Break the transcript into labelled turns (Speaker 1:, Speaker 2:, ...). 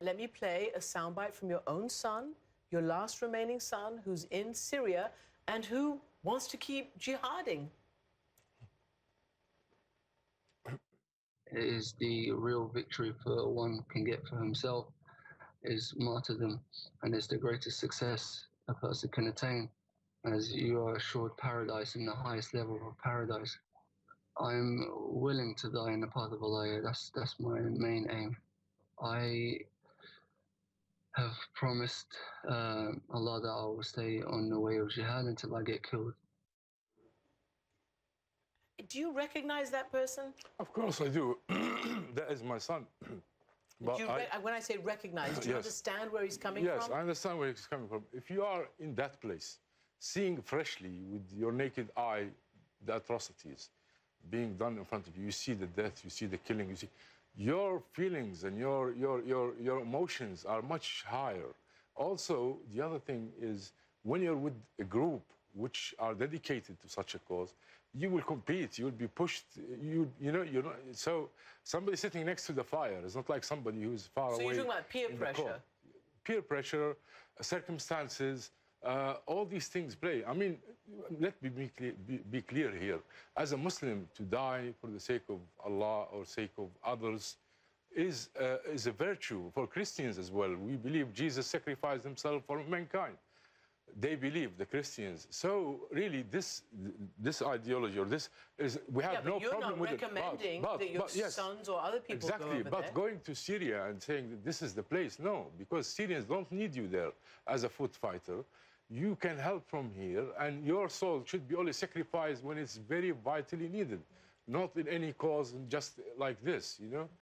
Speaker 1: Let me play a soundbite from your own son, your last remaining son, who's in Syria and who wants to keep jihading.
Speaker 2: It is the real victory for one can get for himself is martyrdom, and it's the greatest success a person can attain, as you are assured paradise in the highest level of paradise. I'm willing to die in the path of Allah. That's that's my main aim. I have promised uh, Allah that I will stay on the way of jihad until I get killed.
Speaker 1: Do you recognize that person?
Speaker 3: Of course I do. that is my son.
Speaker 1: Do you re- when I say recognize, do you
Speaker 3: Yes.
Speaker 1: understand where he's coming
Speaker 3: yes,
Speaker 1: from?
Speaker 3: I understand where he's coming from. If you are in that place, seeing freshly with your naked eye the atrocities being done in front of you, you see the death, you see the killing, you see your feelings and your your your your emotions are much higher. Also, the other thing is when you're with a group which are dedicated to such a cause, you will compete. You will be pushed. You you know you know. So somebody sitting next to the fire is not like somebody who's far
Speaker 1: So
Speaker 3: away.
Speaker 1: you're talking about peer pressure.
Speaker 3: peer pressure, circumstances, uh, all these things play. I mean, let me be clear, be, be clear here. As a Muslim, to die for the sake of Allah or sake of others is, uh, is a virtue for Christians as well. We believe Jesus sacrificed himself for mankind. They believe the Christians. So really, this this ideology or this is we have
Speaker 1: yeah,
Speaker 3: no
Speaker 1: you're
Speaker 3: problem
Speaker 1: not
Speaker 3: with it. But-
Speaker 1: recommending
Speaker 3: but-
Speaker 1: that your
Speaker 3: but yes.
Speaker 1: sons or other people
Speaker 3: Exactly,
Speaker 1: go
Speaker 3: but
Speaker 1: there.
Speaker 3: going to Syria and saying that this is the place, no, because Syrians don't need you there as a foot fighter. You can help from here, and your soul should be only sacrificed when it's very vitally needed, not in any cause and just like this, you know.